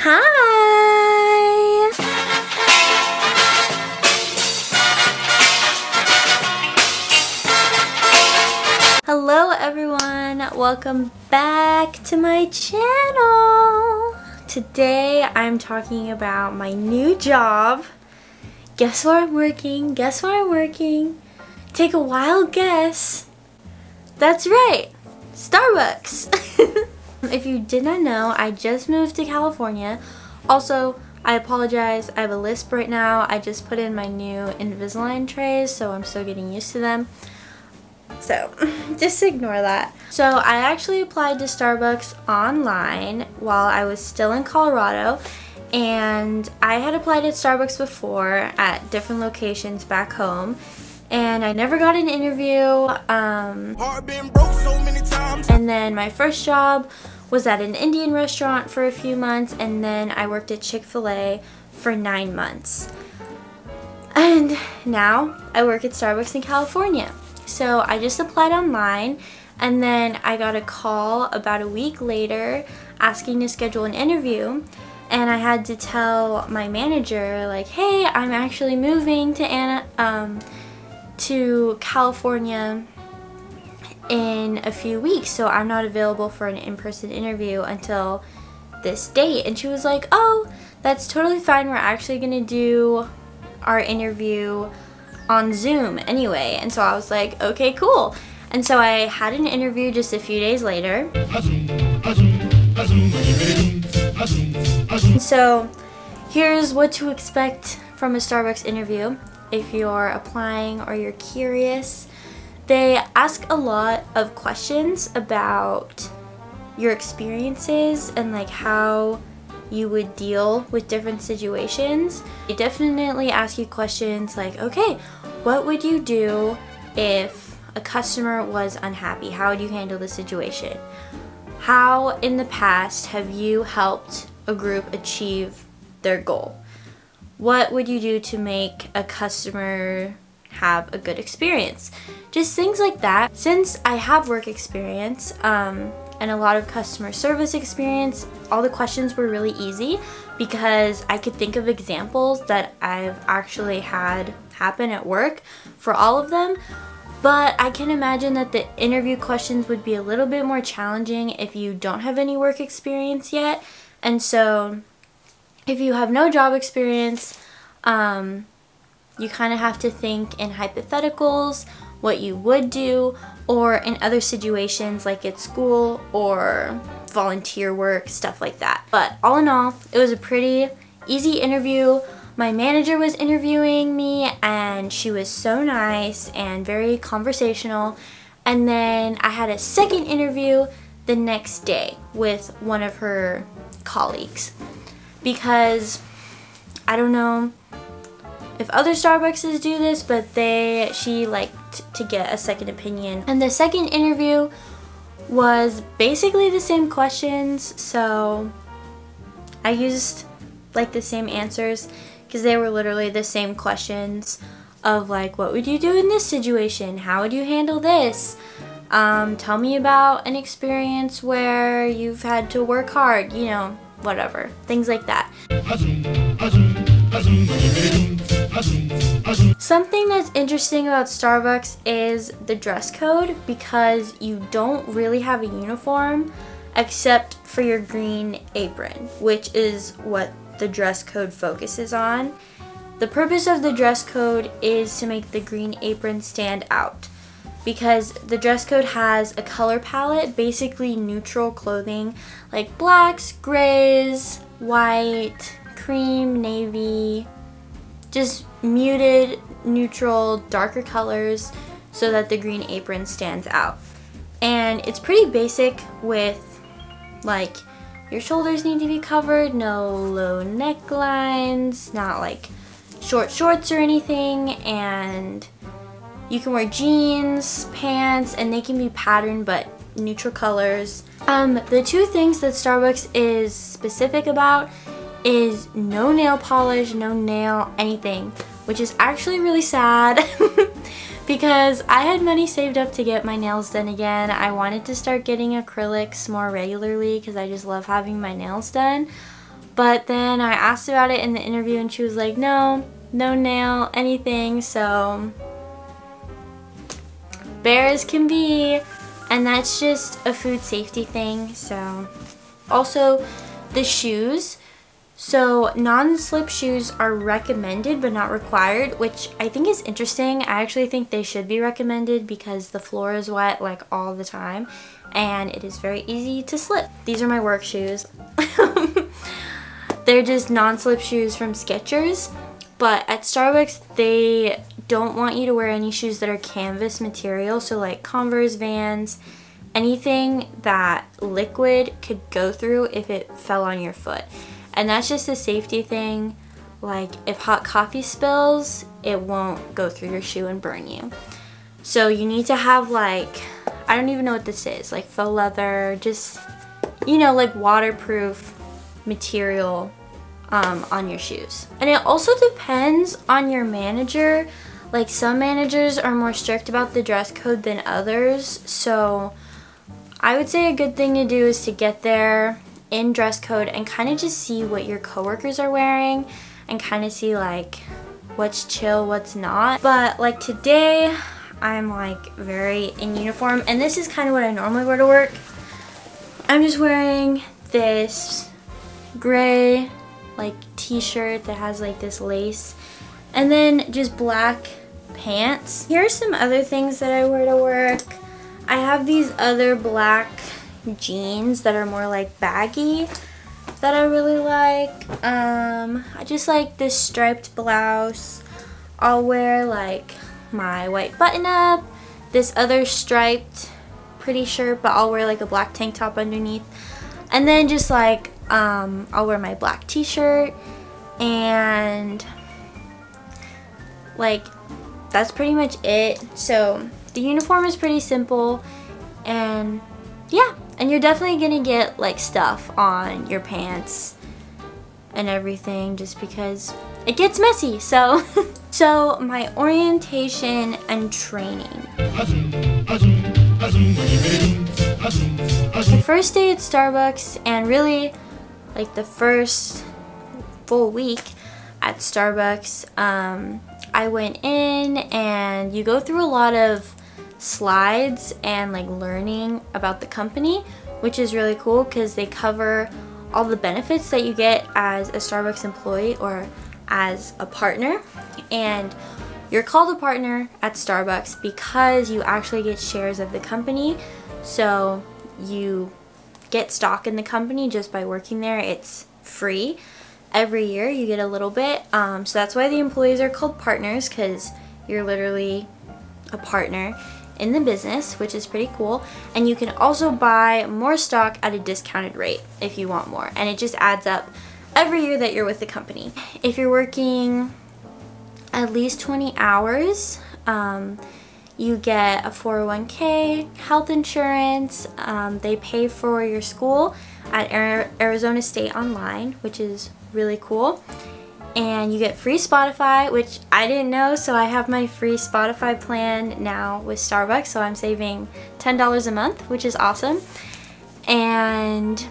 Hi! Hello everyone, welcome back to my channel. Today I'm talking about my new job. Guess where I'm working? Guess where I'm working? Take a wild guess. That's right, Starbucks. if you did not know, I just moved to California. Also, I apologize, I have a lisp right now. I just put in my new Invisalign trays, so I'm still getting used to them. So, just ignore that. So, I actually applied to Starbucks online while I was still in Colorado. And I had applied at Starbucks before at different locations back home and I never got an interview. Um, so and then my first job was at an Indian restaurant for a few months, and then I worked at Chick-fil-A for nine months. And now I work at Starbucks in California. So I just applied online, and then I got a call about a week later asking to schedule an interview and I had to tell my manager like hey I'm actually moving to Anna um, to California in a few weeks, so I'm not available for an in-person interview until this date. And she was like, oh, that's totally fine. We're actually going to do our interview on Zoom anyway. And so I was like, okay, cool. And so I had an interview just a few days later. So here's what to expect from a Starbucks interview if you're applying or you're curious. They ask a lot of questions about your experiences and like how you would deal with different situations. They definitely ask you questions like, okay, what would you do if a customer was unhappy? How would you handle the situation? How in the past have you helped a group achieve their goal? What would you do to make a customer have a good experience? Just things like that. Since I have work experience um, and a lot of customer service experience, all the questions were really easy because I could think of examples that I've actually had happen at work for all of them. But I can imagine that the interview questions would be a little bit more challenging if you don't have any work experience yet. And so if you have no job experience, um, you kind of have to think in hypotheticals, what you would do, or in other situations like at school or volunteer work, stuff like that. But all in all, it was a pretty easy interview. My manager was interviewing me and she was so nice and very conversational. And then I had a second interview the next day with one of her colleagues because I don't know if other Starbuckses do this, but they she liked to get a second opinion. And the second interview was basically the same questions, so I used like the same answers because they were literally the same questions of like what would you do in this situation? How would you handle this? Um, tell me about an experience where you've had to work hard, you know, whatever. Things like that. Something that's interesting about Starbucks is the dress code because you don't really have a uniform except for your green apron, which is what the dress code focuses on. The purpose of the dress code is to make the green apron stand out because the dress code has a color palette, basically neutral clothing like blacks, grays, white, cream, navy, just muted, neutral, darker colors so that the green apron stands out. And it's pretty basic with like your shoulders need to be covered, no low necklines, not like short shorts or anything, and you can wear jeans, pants, and they can be patterned but neutral colors. Um, the two things that Starbucks is specific about is no nail polish, no nail anything, which is actually really sad because I had money saved up to get my nails done again. I wanted to start getting acrylics more regularly because I just love having my nails done. But then I asked about it in the interview and she was like, no, no nail, anything. So bare as can be. And that's just a food safety thing. So also the shoes. So non-slip shoes are recommended but not required, which I think is interesting. I actually think they should be recommended because the floor is wet like all the time and it is very easy to slip. These are my work shoes. They're just non-slip shoes from Skechers, but at Starbucks they don't want you to wear any shoes that are canvas material, so like Converse, Vans, anything that liquid could go through if it fell on your foot. And that's just a safety thing. Like if hot coffee spills, it won't go through your shoe and burn you. So you need to have like, I don't even know what this is, like faux leather, just, you know, like waterproof material um, on your shoes. And it also depends on your manager. Like some managers are more strict about the dress code than others. So I would say a good thing to do is to get there in dress code and kind of just see what your coworkers are wearing and kind of see like what's chill, what's not. But like today, I'm like very in uniform and this is kind of what I normally wear to work. I'm just wearing this gray like t-shirt that has like this lace and then just black pants. Here are some other things that I wear to work. I have these other black jeans that are more like baggy that I really like. Um, I just like this striped blouse. I'll wear like my white button up, this other striped pretty shirt, but I'll wear like a black tank top underneath. And then just like, um, I'll wear my black t-shirt and like that's pretty much it. So the uniform is pretty simple and yeah, and you're definitely gonna get like stuff on your pants and everything just because it gets messy. So, so my orientation and training. The first day at Starbucks and really like the first full week at Starbucks, um, I went in and you go through a lot of slides and like learning about the company, which is really cool because they cover all the benefits that you get as a Starbucks employee or as a partner. And you're called a partner at Starbucks because you actually get shares of the company. So you get stock in the company just by working there. It's free. Every year you get a little bit. Um, so that's why the employees are called partners because you're literally a partner in the business, which is pretty cool. And you can also buy more stock at a discounted rate if you want more. And it just adds up every year that you're with the company. If you're working at least 20 hours, um, you get a 401k, health insurance, um, they pay for your school at Arizona State Online, which is really cool and you get free Spotify, which I didn't know, so I have my free Spotify plan now with Starbucks, so I'm saving $10 a month, which is awesome. And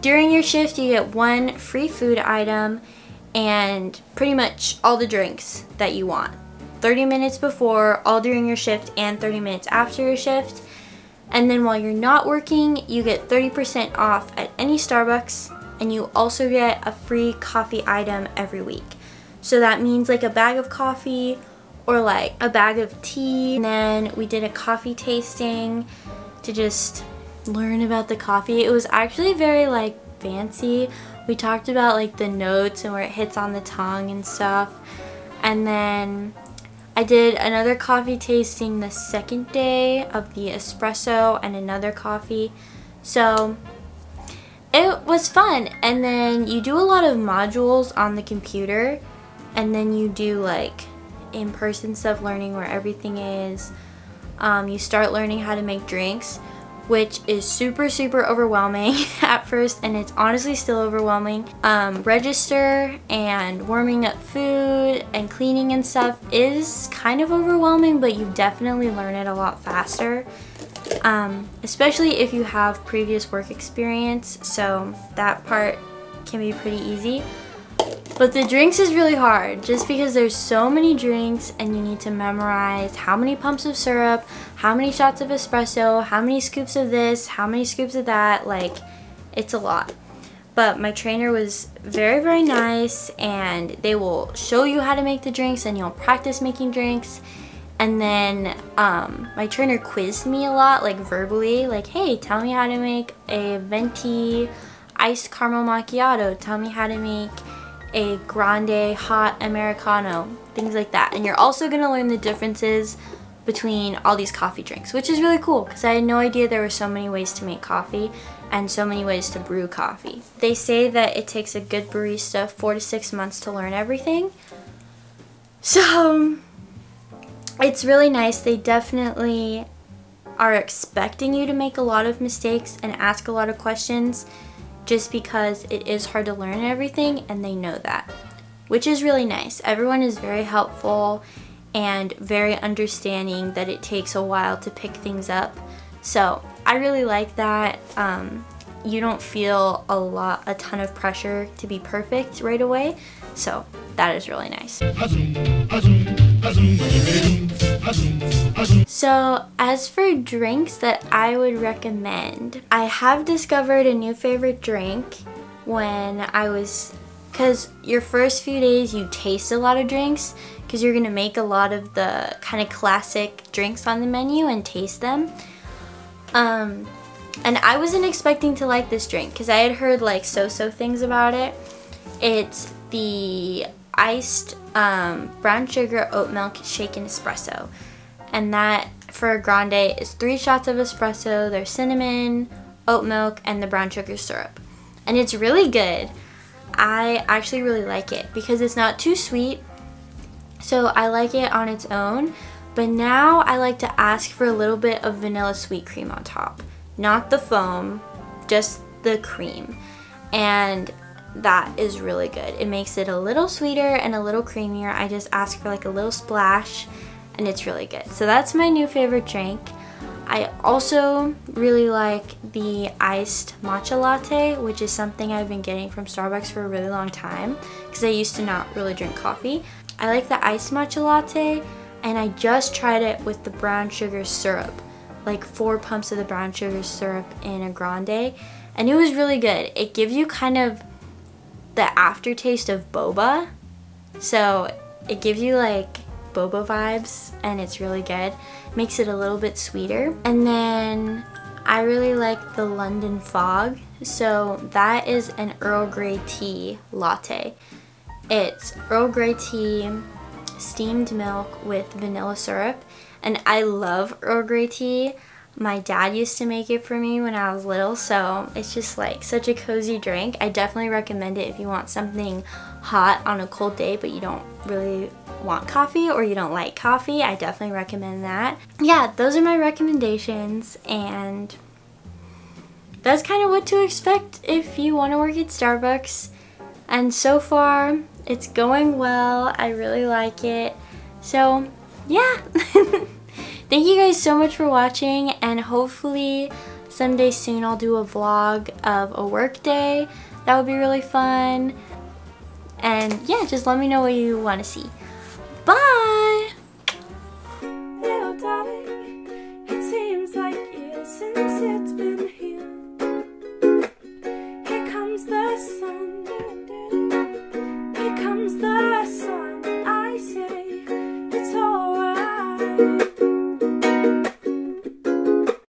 during your shift, you get one free food item and pretty much all the drinks that you want. 30 minutes before, all during your shift, and 30 minutes after your shift. And then while you're not working, you get 30% off at any Starbucks and you also get a free coffee item every week. So that means like a bag of coffee or like a bag of tea. And then we did a coffee tasting to just learn about the coffee. It was actually very like fancy. We talked about like the notes and where it hits on the tongue and stuff. And then I did another coffee tasting the second day of the espresso and another coffee. So it was fun. And then you do a lot of modules on the computer. And then you do like in-person stuff learning where everything is. Um, you start learning how to make drinks which is super super overwhelming at first. And it's honestly still overwhelming. Um, register and warming up food and cleaning and stuff is kind of overwhelming but you definitely learn it a lot faster um, especially if you have previous work experience so that part can be pretty easy. But the drinks is really hard just because there's so many drinks and you need to memorize how many pumps of syrup, how many shots of espresso, how many scoops of this, how many scoops of that. Like, it's a lot. But my trainer was very, very nice and they will show you how to make the drinks and you'll practice making drinks. And then um, my trainer quizzed me a lot, like verbally, like, hey, tell me how to make a venti iced caramel macchiato. Tell me how to make a grande hot Americano, things like that. And you're also gonna learn the differences between all these coffee drinks, which is really cool because I had no idea there were so many ways to make coffee and so many ways to brew coffee. They say that it takes a good barista four to six months to learn everything. So it's really nice. They definitely are expecting you to make a lot of mistakes and ask a lot of questions just because it is hard to learn everything and they know that, which is really nice. Everyone is very helpful and very understanding that it takes a while to pick things up. So I really like that. Um, you don't feel a lot, a ton of pressure to be perfect right away. So that is really nice. So as for drinks that I would recommend, I have discovered a new favorite drink when I was, because your first few days you taste a lot of drinks because you're to make a lot of the kind of classic drinks on the menu and taste them. Um, and I wasn't expecting to like this drink because I had heard like so-so things about it. It's the iced um, brown sugar oat milk shaken espresso. And that for a grande is three shots of espresso, there's cinnamon, oat milk, and the brown sugar syrup. And it's really good. I actually really like it because it's not too sweet. So I like it on its own. But now I like to ask for a little bit of vanilla sweet cream on top. Not the foam, just the cream. And that is really good. It makes it a little sweeter and a little creamier. I just ask for like a little splash and it's really good. So that's my new favorite drink. I also really like the iced matcha latte, which is something I've been getting from Starbucks for a really long time because I used to not really drink coffee. I like the iced matcha latte and I just tried it with the brown sugar syrup, like four pumps of the brown sugar syrup in a grande and it was really good. It gives you kind of the aftertaste of boba. So it gives you like boba vibes and it's really good. Makes it a little bit sweeter. And then I really like the London Fog. So that is an Earl Grey tea latte. It's Earl Grey tea, steamed milk with vanilla syrup. And I love Earl Grey tea. My dad used to make it for me when I was little, so it's just like such a cozy drink. I definitely recommend it if you want something hot on a cold day, but you don't really want coffee or you don't like coffee. I definitely recommend that. Yeah, those are my recommendations, and that's kind of what to expect if you want to work at Starbucks. And so far, it's going well. I really like it. So, yeah. Thank you guys so much for watching and hopefully someday soon I'll do a vlog of a work day. That would be really fun. And yeah, just let me know what you want to see. Bye!